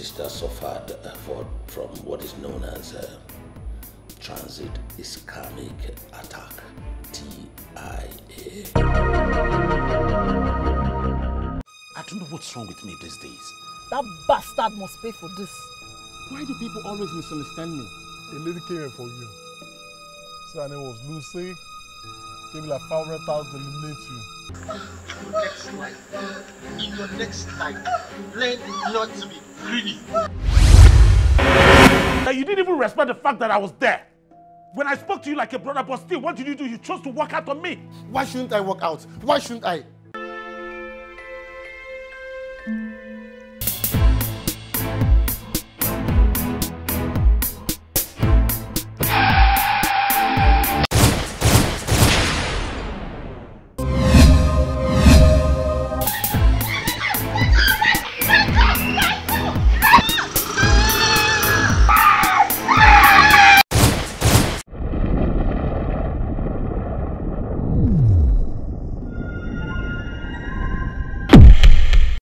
sister suffered uh, from what is known as a transient ischemic attack, TIA. I don't know what's wrong with me these days. That bastard must pay for this. Why do people always misunderstand me? A lady came for you. So her name was Lucy. They'll like, 500,000 eliminate you. Next life, in your next life, learn not to be greedy. That you didn't even respect the fact that I was there. When I spoke to you like a brother, but still, what did you do? You chose to walk out on me. Why shouldn't I walk out? Why shouldn't I?